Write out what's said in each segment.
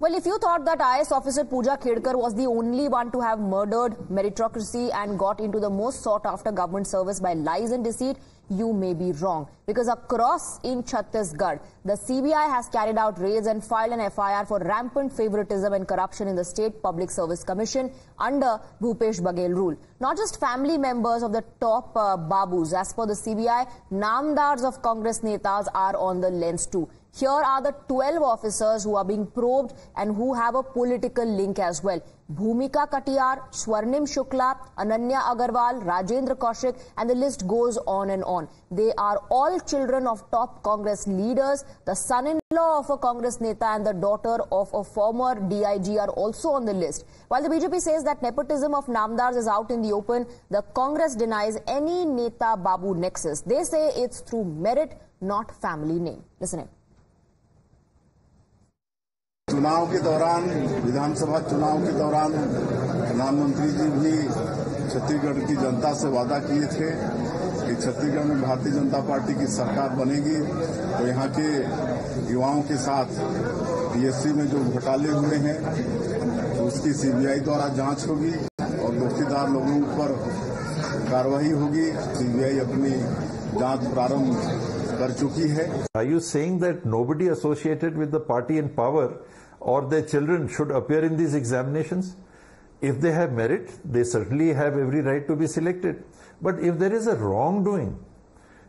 Well, if you thought that IAS officer Pooja Khedkar was the only one to have murdered meritocracy and got into the most sought after government service by lies and deceit, you may be wrong. Because across in Chhattisgarh, the CBI has carried out raids and filed an FIR for rampant favoritism and corruption in the State Public Service Commission under Bhupesh Baghel rule. Not just family members of the top uh, babus, as per the CBI, namdars of Congress netas are on the lens too. Here are the 12 officers who are being probed and who have a political link as well. Bhumika Katiyar, Swarnim Shukla, Ananya Agarwal, Rajendra Kaushik, and the list goes on and on. They are all children of top Congress leaders. The son-in-law of a Congress neta and the daughter of a former DIG are also on the list. While the BJP says that nepotism of Namdars is out in the open, the Congress denies any Neta Babu nexus. They say it's through merit, not family name. Listen in. चुनाव के दौरान, विधानसभा चुनाव के दौरान प्रधानमंत्री जी भी छत्तीसगढ़ की जनता से वादा किए थे कि छत्तीसगढ़ में भारतीय जनता पार्टी की सरकार बनेगी। तो यहाँ के युवाओं के साथ पीएससी में जो घोटाले हुए हैं तो उसकी सीबीआई द्वारा जाँच होगी और दोषीदार लोगों पर कार्रवाई होगी। सीबीआई अपनी जाँच प्रारंभ कर चुकी है। Are you saying that nobody associated with the party in power or their children should appear in these examinations? If they have merit, they certainly have every right to be selected. But if there is a wrongdoing,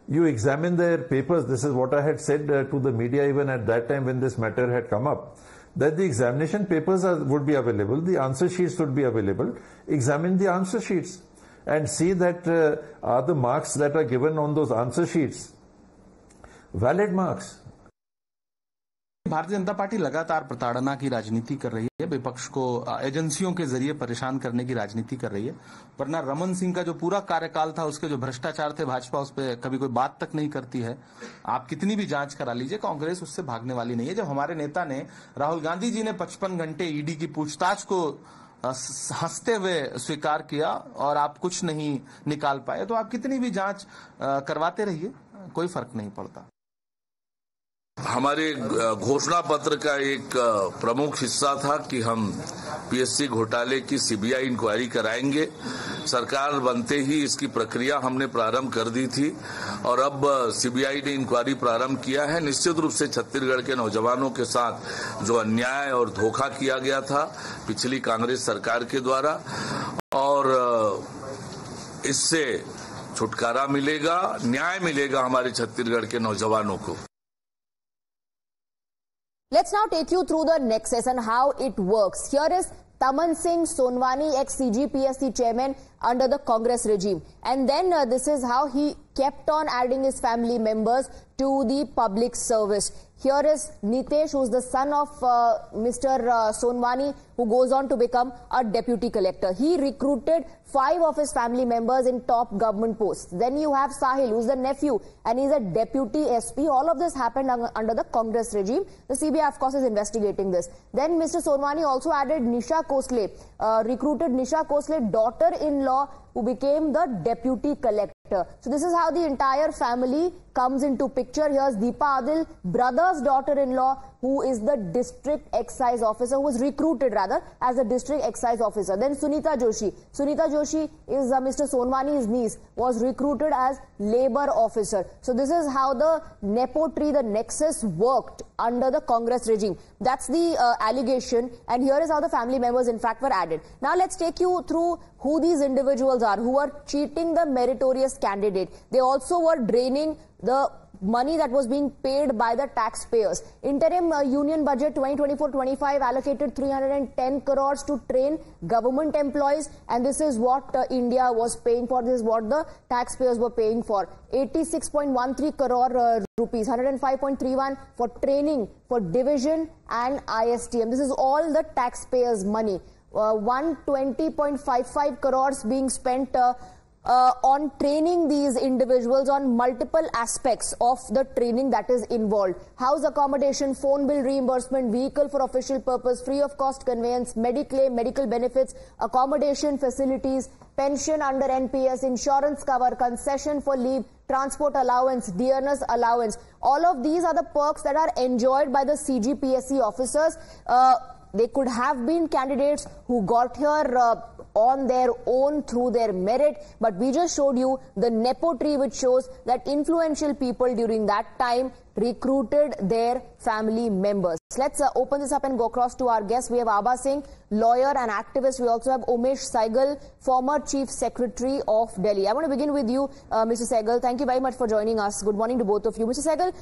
you examine their papers. This is what I had said uh, to the media even at that time when this matter had come up. That the examination papers are, would be available, the answer sheets would be available. Examine the answer sheets and see that uh, are the marks that are given on those answer sheets valid marks. Bharatiya Janata party लगातार प्रताड़ना की राजनीति कर रही है। विपक्ष को एजेंसियों के ज़रिए परेशान करने की राजनीति कर रही है। वरना रमन सिंह का जो पूरा कार्यकाल था, उसके जो भ्रष्टाचार थे भाजपा, उस पर कभी कोई बात तक नहीं करती है। आप कितनी भी जाँच करा लीजिए, कांग्रेस उससे भागने वाली नहीं है। जब हमारे नेता ने, राहुल गांधी जी ने पचपन घंटे ईडी की पूछताछ को हँसते हुए स्वीकार किया और आप कुछ नहीं निकाल पाए तो आप कितनी भी जाँच करवाते रहिए। कोई फ़र्क नहीं पड़ता। हमारे घोषणा पत्र का एक प्रमुख हिस्सा था कि हम पीएससी घोटाले की सीबीआई इंक्वायरी कराएँगे। सरकार बनते ही इसकी प्रक्रिया हमने प्रारंभ कर दी थी और अब सीबीआई ने इंक्वायरी प्रारंभ किया है। निश्चित रूप से छत्तीसगढ़ के नौजवानों के साथ जो अन्याय और धोखा किया गया था पिछली कांग्रेस सरकार के द्वारा और इससे छुटकारा मिलेगा, न्याय मिलेगा हमारे छत्तीसगढ़ के नौजवानों को। Let's now take you through the nexus and how it works. Here is Taman Singh Sonwani, ex-CGPSC chairman under the Congress regime. And then uh, this is how he kept on adding his family members to the public service. Here is Nitesh, who is the son of uh, Mr. Uh, Sonwani, who goes on to become a deputy collector. He recruited five of his family members in top government posts. Then you have Sahil, who's the nephew, and he's a deputy SP. All of this happened under the Congress regime. The CBI, of course, is investigating this. Then Mr. Sonwani also added Nisha Kosle, uh, recruited Nisha Kosle, daughter-in-law, who became the deputy collector. So this is how the entire family comes into picture. Here's Deepa Adil, brother's daughter-in-law, who is the district excise officer, who was recruited rather as a district excise officer. Then Sunita Joshi. Sunita Joshi is uh, Mr. Sonwani's niece, was recruited as labor officer. So this is how the nepo tree, the nexus worked under the Congress regime. That's the uh, allegation and here is how the family members in fact were added. Now let's take you through who these individuals are who are cheating the meritorious candidate. They also were draining the money that was being paid by the taxpayers. Interim uh, Union Budget 2024-25 allocated 310 crores to train government employees and this is what uh, India was paying for. This is what the taxpayers were paying for. 86.13 crore uh, rupees, 105.31 for training for division and ISTM. This is all the taxpayers' money. Uh, 120.55 crores being spent uh, on training these individuals on multiple aspects of the training that is involved. House accommodation, phone bill reimbursement, vehicle for official purpose, free of cost conveyance, mediclaim, medical benefits, accommodation facilities, pension under NPS, insurance cover, concession for leave, transport allowance, dearness allowance. All of these are the perks that are enjoyed by the CGPSC officers. Uh, they could have been candidates who got here uh, on their own through their merit, but we just showed you the Nepo tree which shows that influential people during that time recruited their family members. Let's uh, open this up and go across to our guests. We have Abha Singh, lawyer and activist. We also have Umesh Saigal, former Chief Secretary of Delhi. I want to begin with you, uh, Mr. Saigal. Thank you very much for joining us. Good morning to both of you. Mr. Saigal,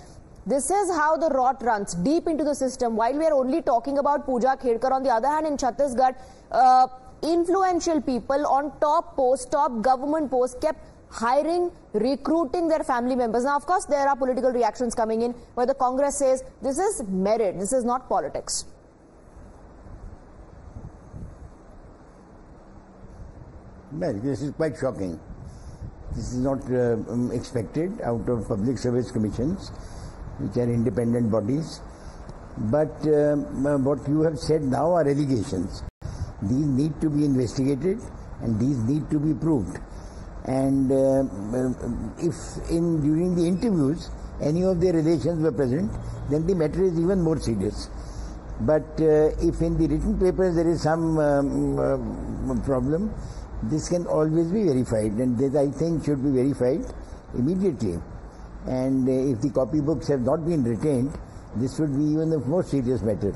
this is how the rot runs deep into the system. While we are only talking about Pooja Khedkar, on the other hand, in Chhattisgarh, uh, influential people on top posts, top government posts, kept hiring, recruiting their family members. Now, of course, there are political reactions coming in where the Congress says this is merit, this is not politics. This is quite shocking. This is not uh, um, expected out of public service commissions which are independent bodies. But um, uh, what you have said now are allegations. These need to be investigated and these need to be proved. And uh, if in during the interviews any of their relations were present, then the matter is even more serious. But uh, if in the written papers there is some um, uh, problem, this can always be verified, and this I think should be verified immediately. And uh, if the copybooks have not been retained, this would be even a more serious matter.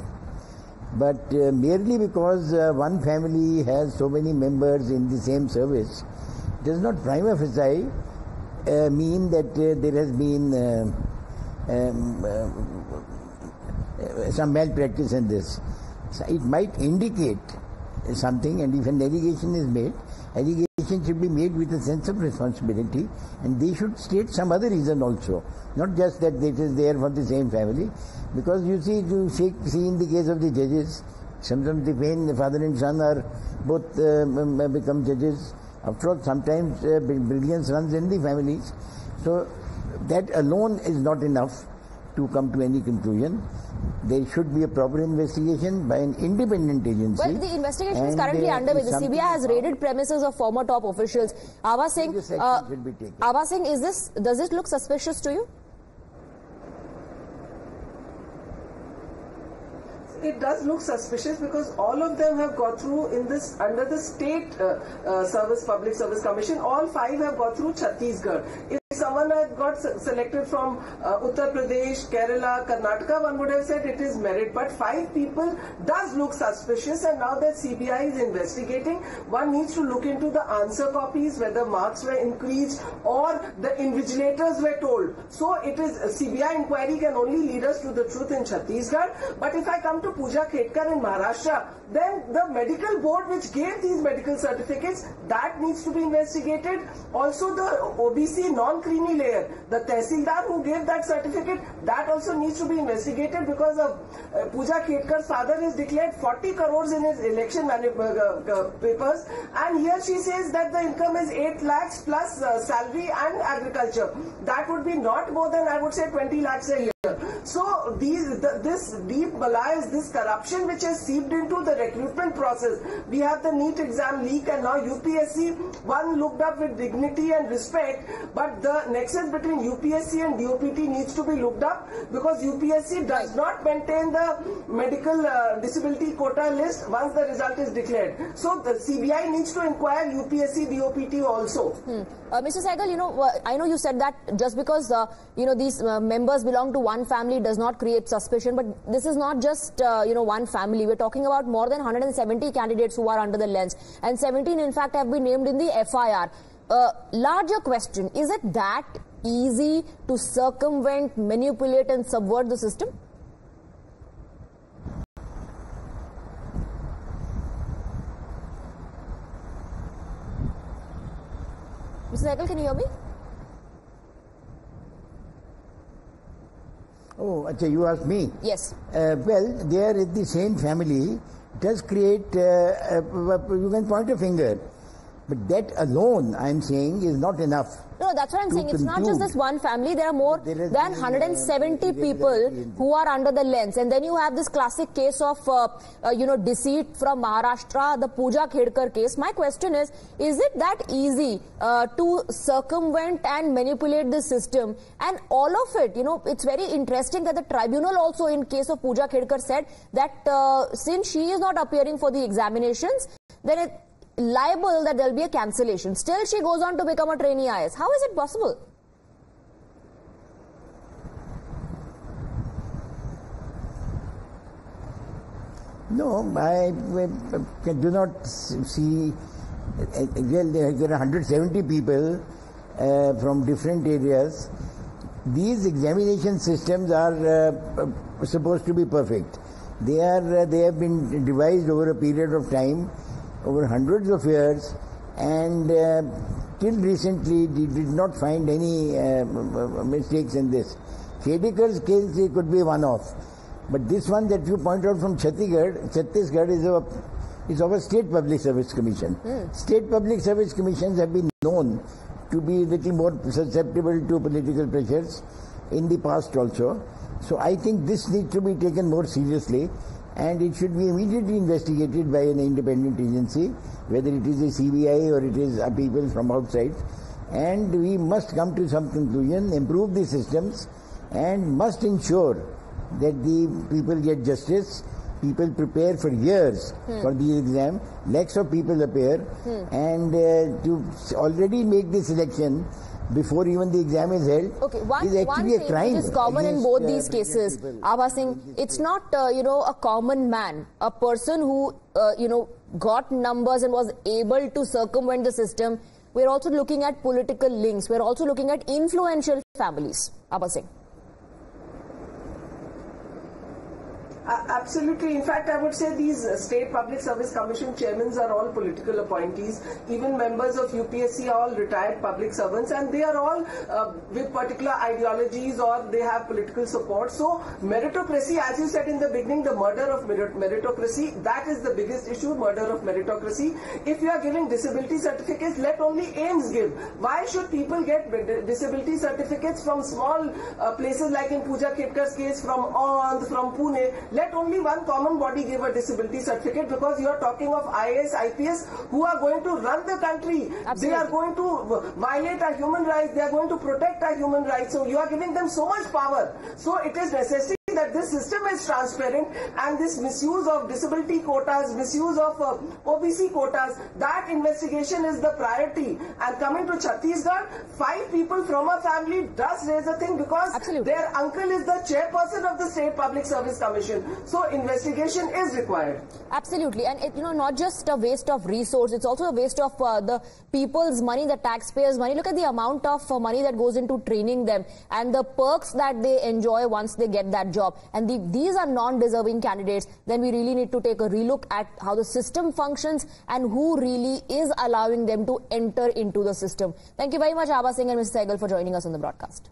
But uh, merely because uh, one family has so many members in the same service does not prima facie uh, mean that uh, there has been uh, um, uh, some malpractice in this. So it might indicate something, and if an allegation is made, allegation should be made with a sense of responsibility and they should state some other reason also. Not just that it is there from the same family. Because you see you see, see in the case of the judges sometimes the pain the father and son are both uh, become judges. After all sometimes uh, brilliance runs in the families. So that alone is not enough to come to any conclusion there should be a proper investigation by an independent agency. Well, the investigation is currently underway. The CBI has raided premises of former top officials. Abha Singh, uh, Abha Singh, is this does it look suspicious to you? it does look suspicious because all of them have got through in this under the state uh, uh, service public service commission all five have got through chhattisgarh if someone had got selected from uh, Uttar Pradesh, Kerala, Karnataka, one would have said it is merit. But five people does look suspicious and now that CBI is investigating, one needs to look into the answer copies, whether marks were increased or the invigilators were told. So it is, CBI inquiry can only lead us to the truth in Chhattisgarh. But if I come to Pooja Khedkar in Maharashtra, then the medical board which gave these medical certificates, that needs to be investigated. Also the OBC non creamy layer. The Tehsildar who gave that certificate, that also needs to be investigated because of uh, Pooja Khedkar's father has declared 40 crores in his election uh, uh, papers and here she says that the income is 8 lakhs plus uh, salary and agriculture. That would be not more than I would say 20 lakhs a year. So these, the, this deep malaise, this corruption which has seeped into the recruitment process. We have the NEET exam leak and now UPSC, one looked up with dignity and respect, but the nexus between UPSC and DOPT needs to be looked up because UPSC does not maintain the medical uh, disability quota list once the result is declared. So the CBI needs to inquire UPSC, DOPT also. Hmm. Uh, Mr. Saigal, you know, I know you said that just because, uh, you know, these uh, members belong to one family does not create suspicion, but this is not just, uh, you know, one family. We're talking about more than 170 candidates who are under the lens, and 17, in fact, have been named in the FIR. Uh, larger question, is it that easy to circumvent, manipulate and subvert the system? Mr. Saigal, can you hear me? Oh, achha, you asked me? Yes. Uh, well, they are in the same family. Does create, uh, uh, you can point a finger. But that alone, I'm saying, is not enough. No, that's what I'm saying. It's not just this one family. There are more There than uh, 170 irregularity people who are under the lens. And then you have this classic case of, uh, uh, you know, deceit from Maharashtra, the Pooja Khedkar case. My question is, is it that easy uh, to circumvent and manipulate the system? And all of it, you know, it's very interesting that the tribunal also in case of Pooja Khedkar said that uh, since she is not appearing for the examinations, then it liable that there'll be a cancellation. Still, she goes on to become a trainee IAS. How is it possible? No, I, I do not see. Well, there there are 170 people uh, from different areas. These examination systems are uh, supposed to be perfect. They are. Uh, they have been devised over a period of time, over hundreds of years, and uh, till recently they did not find any uh, mistakes in this. Khedikar's case it could be one off. But this one that you point out from Chhattisgarh, Chhattisgarh is of, is of a state public service commission. State public service commissions have been known to be a little more susceptible to political pressures in the past also. So I think this needs to be taken more seriously and it should be immediately investigated by an independent agency, whether it is a CBI or it is a people from outside. And we must come to some conclusion, improve the systems and must ensure that the people get justice. People prepare for years for the exam. Lakhs of people appear, and uh, to already make the selection before even the exam is held Okay, one, is one actually thing a crime. which is common in both uh, these cases. Abha Singh, it's not, uh, you know, a common man, a person who, uh, you know, got numbers and was able to circumvent the system. We're also looking at political links. We're also looking at influential families. Abha Singh. Uh, absolutely. In fact, I would say these uh, state public service commission chairmen are all political appointees. Even members of UPSC are all retired public servants, and they are all uh, with particular ideologies or they have political support. So, meritocracy, as you said in the beginning, the murder of merit- meritocracy, that is the biggest issue, murder of meritocracy. If you are giving disability certificates, let only AIIMS give. Why should people get disability certificates from small uh, places like in Pooja Khedkar's case, from Andhra, from Pune? Let only one common body give a disability certificate because you are talking of IAS, IPS who are going to run the country. They are going to violate our human rights. They are going to protect our human rights. So you are giving them so much power. So it is necessary that this system is transparent and this misuse of disability quotas, misuse of uh, OBC quotas, that investigation is the priority. And coming to Chhattisgarh, five people from a family does raise a thing because Absolutely. their uncle is the chairperson of the State Public Service Commission. So investigation is required. Absolutely, and it, you know, not just a waste of resource, it's also a waste of uh, the people's money, the taxpayers' money. Look at the amount of uh, money that goes into training them and the perks that they enjoy once they get that job. And the, these are non-deserving candidates. Then we really need to take a relook at how the system functions and who really is allowing them to enter into the system. Thank you very much, Abha Singh and Mr. Saigal, for joining us on the broadcast.